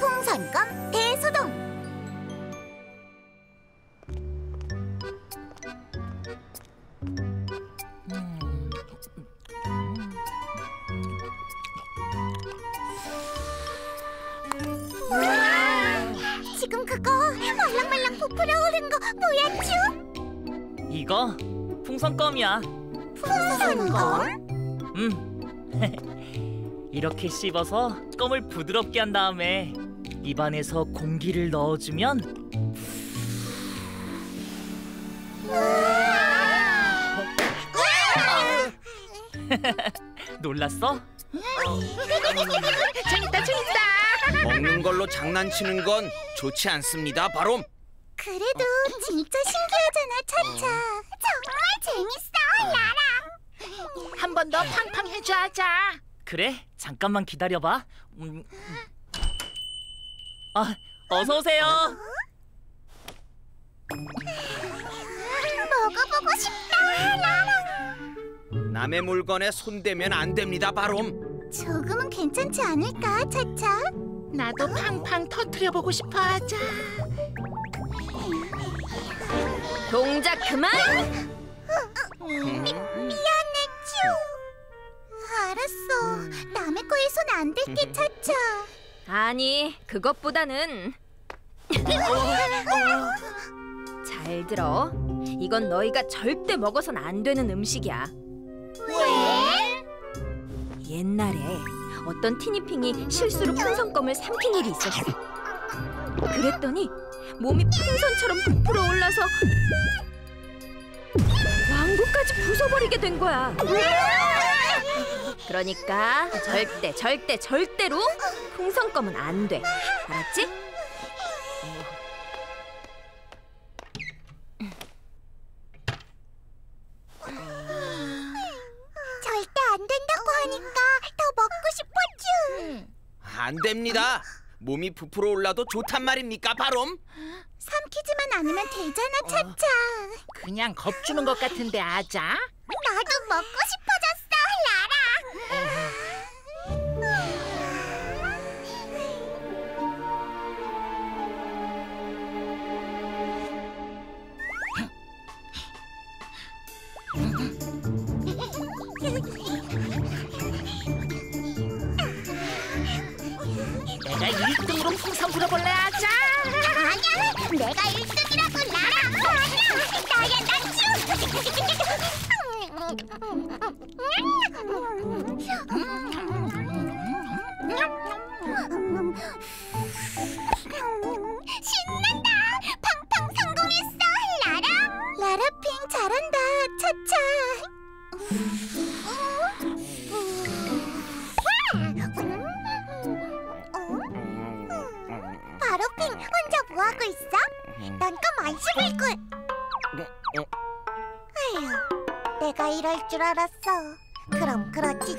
풍선껌 대소동 지금 그거 말랑말랑 부풀어 오른 거 뭐야 쭈? 이거 풍선껌이야. 풍선껌? 음. 이렇게 씹어서 껌을 부드럽게 한 다음에 입안에서 공기를 넣어주면 놀랐어? 재밌다 재밌다 먹는 걸로 장난치는 건 좋지 않습니다, 바롬. 그래도 진짜 신기하잖아 차차 정말 재밌어 라라 한 번 더 팡팡 해줘 하자 그래? 잠깐만 기다려봐. 음. 아, 어서 오세요. 먹어보고 싶다 라라 남의 물건에 손대면 안 됩니다, 바롬. 조금은 괜찮지 않을까 차차 나도 팡팡 터트려 보고 싶어 하자 동작 그만! 미안해 쭈 알았어 남의 거에 손 안 댈게 차차 아니, 그것보다는 잘 들어. 이건 너희가 절대 먹어선 안 되는 음식이야. 왜? 옛날에 어떤 티니핑이 실수로 풍선껌을 삼킨 일이 있었어. 그랬더니 몸이 풍선처럼 부풀어 올라서 왕국까지 부숴버리게 된 거야. 그러니까 절대 절대 절대로 풍선껌은 안 돼. 알았지? 절대 안 된다고 하니까 더 먹고 싶어 쭈안 됩니다. 몸이 부풀어 올라도 좋단 말입니까, 바롬? 삼키지만 않으면 되잖아 차차 그냥 겁주는 것 같은데 아자 나도 먹고 내가 1등이라고 라라. 아니야. 나야 나 안 씹을 거야 아휴 내가 이럴 줄 알았어. 그럼 그렇지.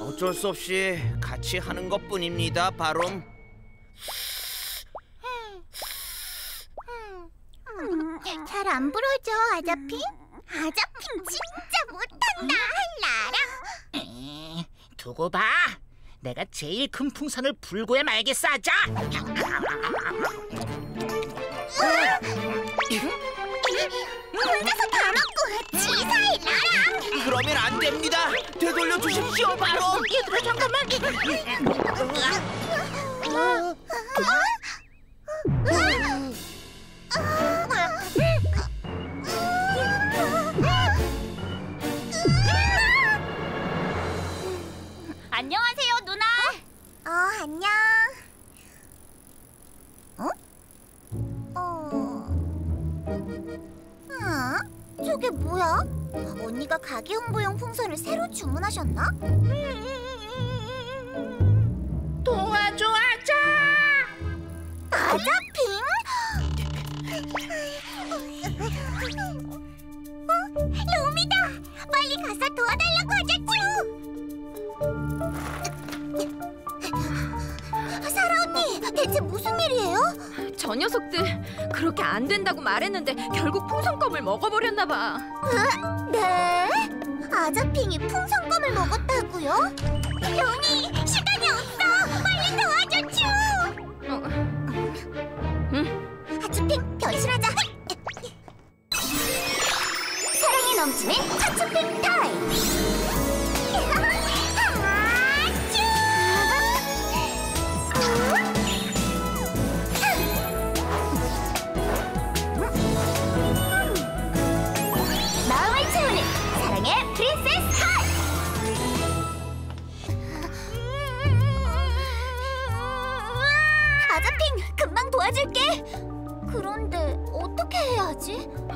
어쩔 수 없이 같이 하는 것뿐입니다, 바롬. 잘 안 부러져 아자핑? 아자핑 진짜 못한다. 라라. 에이, 두고 봐 내가 제일 큰 풍선을 불고야 말겠어 하자 혼자서 다 먹고 치사해 라라 그러면 안 됩니다. 되돌려 주십시오, 바롬. 얘들아 잠깐만 어 안녕 어? 어? 어? 저게 뭐야? 언니가 가게 홍보용 풍선을 새로 주문하셨나? 도와줘 하자 아자핑? 어? 루미다! 빨리 가서 도와달라고 하자, 쭈! 사라 언니, 대체 무슨 일이에요? 저 녀석들 그렇게 안 된다고 말했는데 결국 풍선껌을 먹어버렸나 봐. 네? 아자핑이 풍선껌을 먹었다고요? 변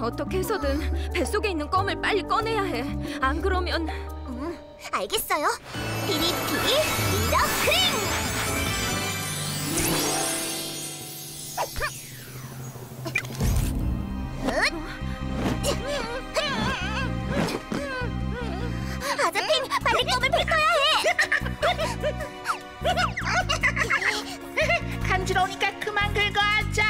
어떻게 해서든 뱃속에 있는 껌을 빨리 꺼내야 해. 안 그러면 음, 알겠어요. 피리피리 미러크링. 아자핑, 빨리 껌을 뱉어야 해. 간지러우니까 그만 긁어하자.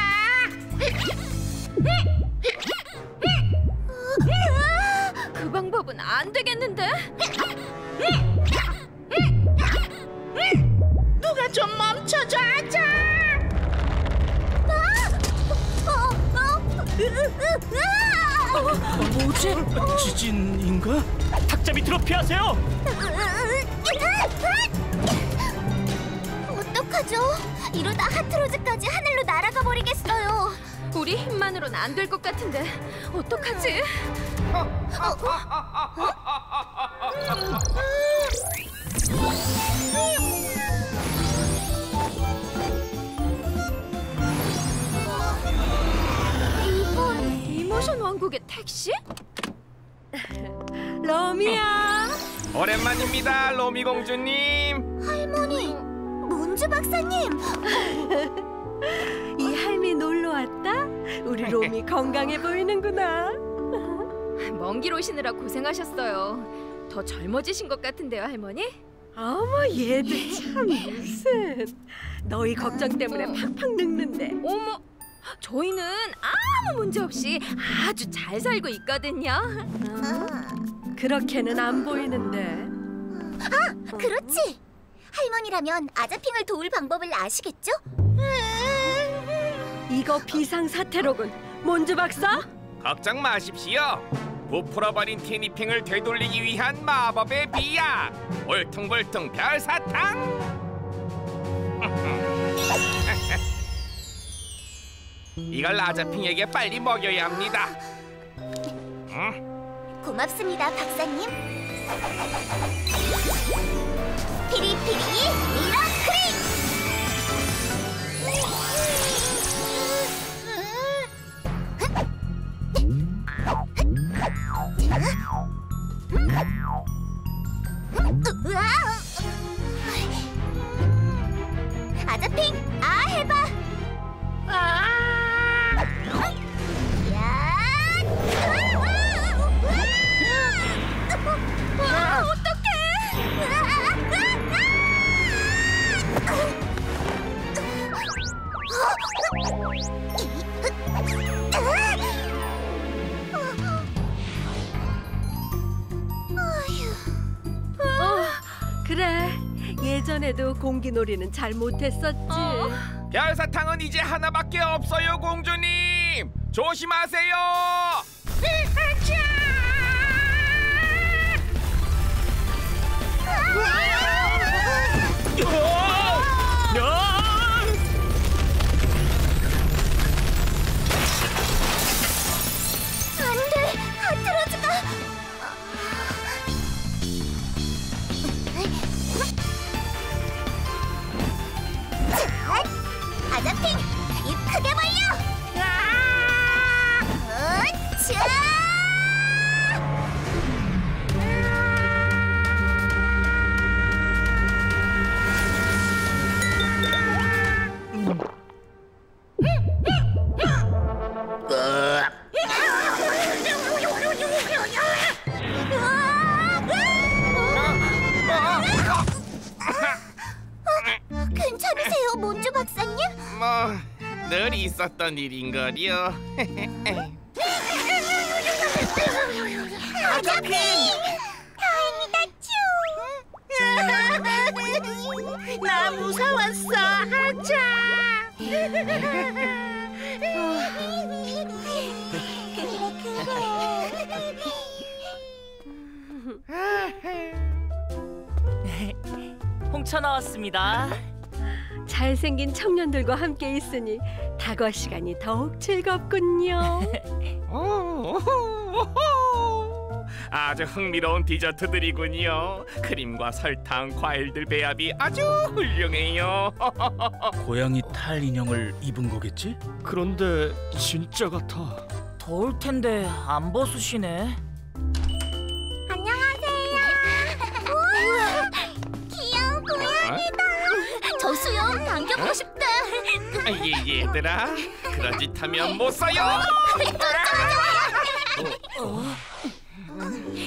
그 방법은 안 되겠는데? 누가 좀 멈춰줘 으아! 뭐지? 지진인가? 탁자 밑으로 피하세요. 어떡하죠? 이러다 하트로즈까지 하늘로 날아가 버리겠어요. 우리 힘만으론 안 될 것 같은데 어떡하지? 이건 이모션 왕국의 택시? 러미야. 오랜만입니다, 로미 공주님. 할머니, 문주 박사님. 이 할미 놀러 왔다? 우리 로미 건강해 보이는구나. 먼 길 오시느라 고생하셨어요. 더 젊어지신 것 같은데요, 할머니? 어머 얘도 참 무슨 너희 걱정 때문에 팍팍 늙는데 어머, 저희는 아무 문제 없이 아주 잘 살고 있거든요. 그렇게는 안 보이는데 그렇지. 할머니라면 아자핑을 도울 방법을 아시겠죠? 이거 비상 사태로군. 몬주 박사? 걱정 마십시오. 부풀어버린 티니핑을 되돌리기 위한 마법의 비약 울퉁불퉁 별사탕. 이걸 라자핑에게 빨리 먹여야 합니다. 응? 고맙습니다, 박사님. 피리피리 미라크링! 아자핑, 아 해봐. 그래. 예전에도 공기놀이는 잘 못했었지. 별사탕은 이제 하나밖에 없어요, 공주님. 조심하세요. 늘 있었던 일인걸요. 가족이 다행이다 쭈. 나 무서웠어 하자. 홍차 나왔습니다. 잘생긴 청년들과 함께 있으니 다과 시간이 더욱 즐겁군요. 아주 흥미로운 디저트들이군요. 크림과 설탕, 과일들 배합이 아주 훌륭해요. 고양이 탈 인형을 입은 거겠지? 그런데 진짜 같아. 더울 텐데 안 벗으시네. 안녕하세요. 우와, 귀여운 고양이다. 저 수염 당겨보고 싶다. 아, 얘, 얘들아, 그런 짓 하면 못 써요.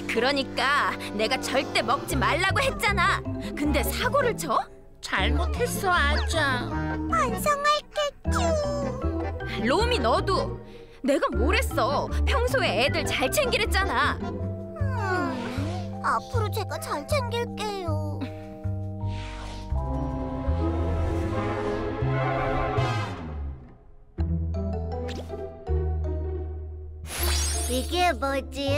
그러니까 내가 절대 먹지 말라고 했잖아. 근데 사고를 쳐? 잘못했어 아자. 반성할게 쭈. 로미 너도 내가 뭘 했어? 평소에 애들 잘 챙기랬잖아. 음, 앞으로 제가 잘 챙길게요. 이게 뭐지?